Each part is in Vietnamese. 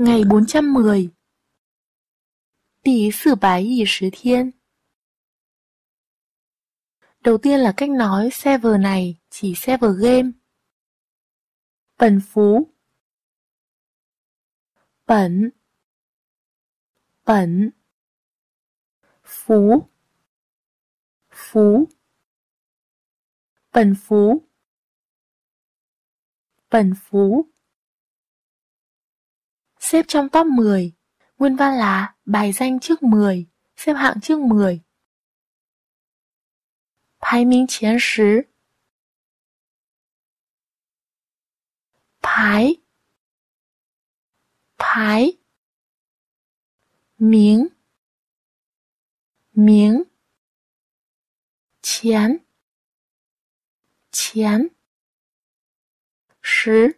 Ngày 410 Tỷ sử bái y sứ thiên Đầu tiên là cách nói server này chỉ server game. Bẩn phú. Bẩn. Bẩn. Phú. Phú. Bẩn phú. Bẩn phú. Xếp trong top 10 Nguyên văn là bài danh trước 10 Xếp hạng trước 10 Bài minh chén sứ Bài Bài Miếng Miếng Chén Chén Sứ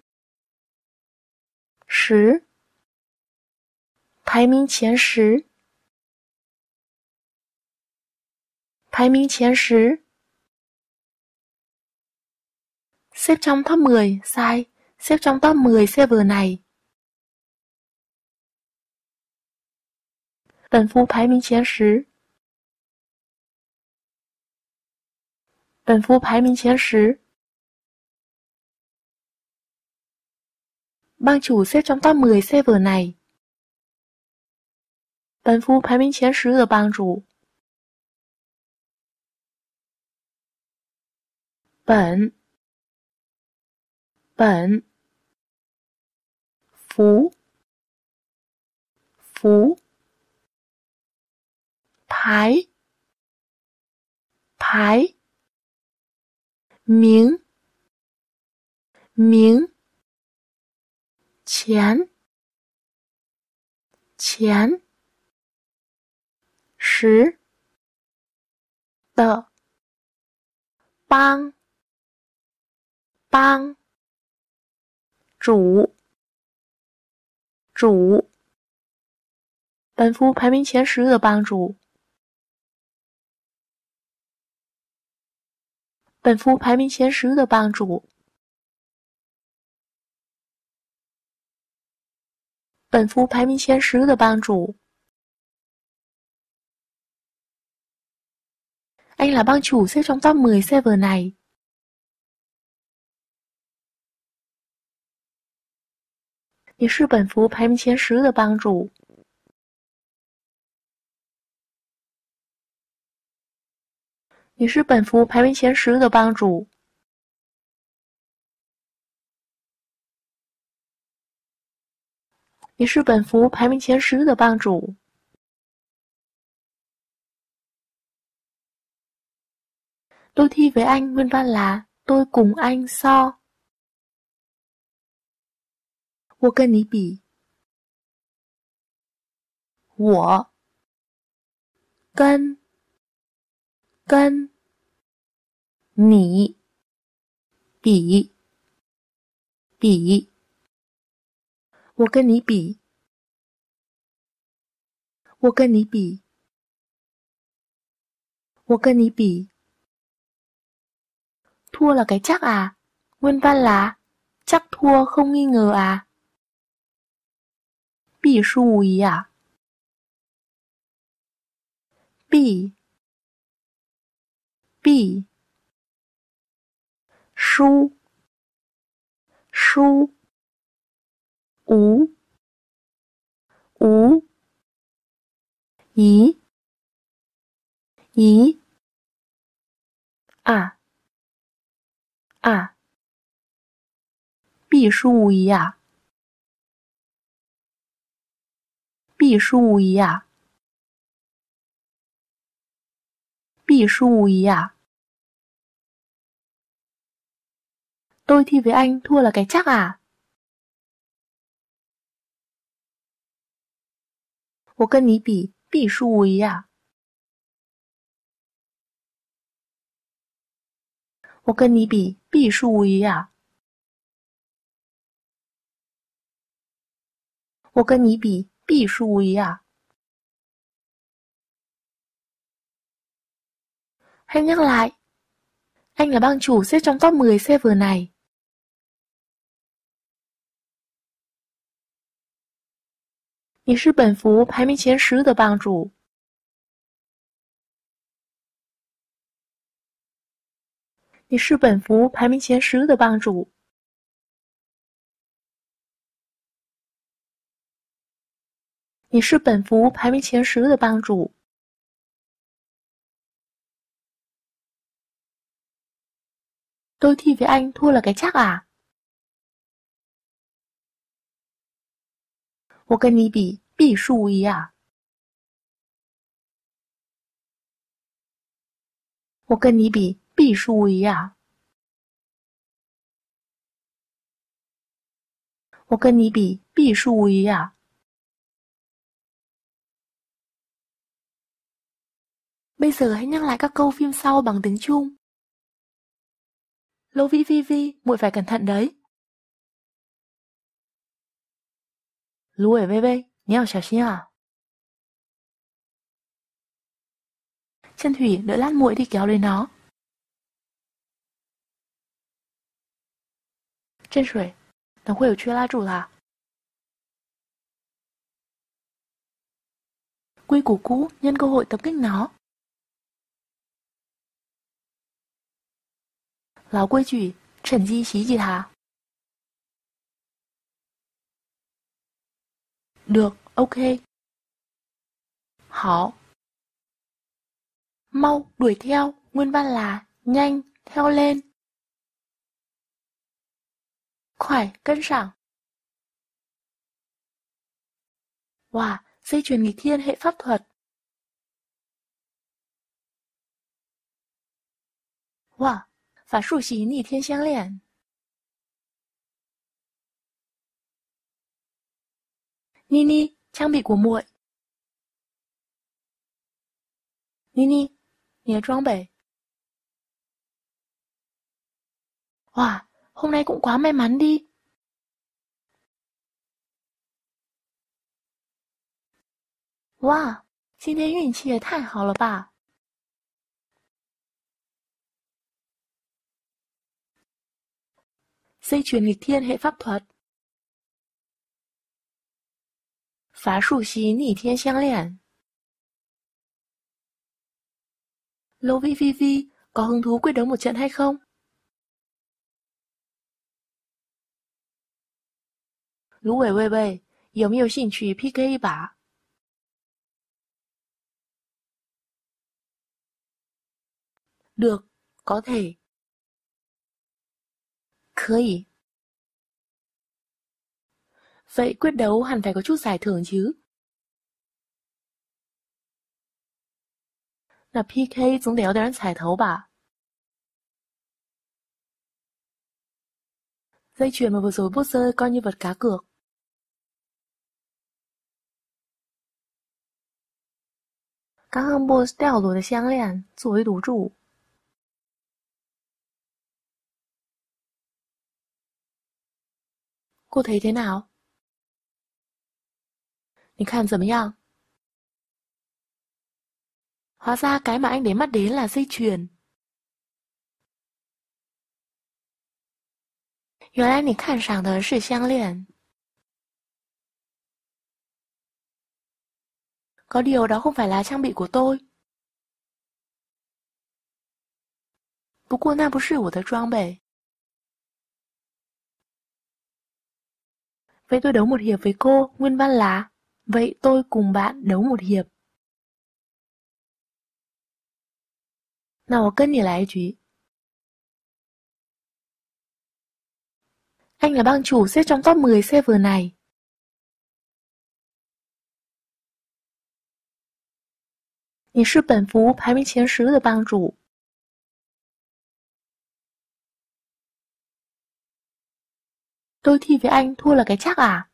Sứ 排名前十，排名前十，xếp trong top 10, sai, xếp trong top 10 server này. Bẩn phu 排名前十，本夫排名前十。Bang chủ xếp trong top 10 server này. 本夫排名前十的帮主，本本福福排排名名前前。十的帮帮主主本夫排名前十的帮主，本夫排名前十的帮主，本夫排名前十的帮主。Anh là bang chủ xếp trong top 10 server này. Ngươi là bản phú 排名前十的帮主. Ngươi là bản phú 排名前十的帮主. Ngươi là bản phú 排名前十的帮主. Tôi thi với anh nguyên văn là tôi cùng anh so. 我跟你比。我跟跟你比比，我跟你比，我跟你比，我跟你比。 Thua là cái chắc à? Nguyên văn là, chắc thua không nghi ngờ à? Bị su ý à? Bị Bị Su. Su. Ú. Ú. Ý. Ý. À. 啊必输无疑啊。必输无疑啊。必输无疑啊。都替别人脱了改嫁啊我跟你比必输无疑啊我跟你比，必输无疑啊！我跟你比，必输无疑 à. Hãy nhắc lại. Anh là bang chủ xếp trong top 10 server này. 你是本服你是本服排名前十的帮主。你是本服排名前十的帮主。都替别爱晕脱了改嫁啊。我跟你比必输无疑啊。我跟你比必输无疑啊！我跟你比必输无疑啊！Bây giờ hãy nhắc lại các câu phim sau bằng tiếng Trung. Lô Vi Vi Vi, muội phải cẩn thận đấy. 芦苇微微，你要小心啊！Chân Thủy đợi lát muội đi kéo lấy nó. 镇水，等会有缺拉住它。Quy củ cũ nhân cơ hội tập kích nó. 老规矩，趁机袭击它。Được, ok. Hảo. Mau, đuổi theo, nguyên văn là nhanh, theo lên. Khỏe, cân sảng. Wow, dây chuyền nghịch thiên hệ pháp thuật. Wow, 法术系逆天相恋。妮妮，枪毙过木。妮妮，你的装备。哇 ，hôm nay cũng quá may mắn đi。哇，今天运气也太好了吧！dây chuyền nghịch thiên hệ pháp thuật。法术系逆天相恋。Lô Vi Vi Vi có hứng thú quyết đấu một trận hay không? Lũ Wei Wei Wei 有没有兴趣 PK 一把？Được, có thể. 可以。Vậy quyết đấu hẳn phải có chút giải thưởng chứ. Là PK 总得有点彩头吧? Dây chuyền mà vừa rồi bút rơi coi như vật cá cược. Các hâm boss 掉落的项链作为赌注。Cô thấy thế nào? 你看怎么样？Hóa ra cái mà anh để mắt đến là dây chuyền. 原来你看上的是项链。Có điều đó không phải là trang bị của tôi. 不过那不是我的装备。Vậy tôi đấu một hiệp với cô, nguyên văn là Vậy tôi cùng bạn đấu một hiệp. Nào cân nhỉ lại chú. Anh là bang chủ xếp trong top 10 server này. 你是本服排名前十的帮主，都替为艾因托了个家啊！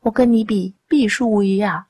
我跟你比，必输无疑啊！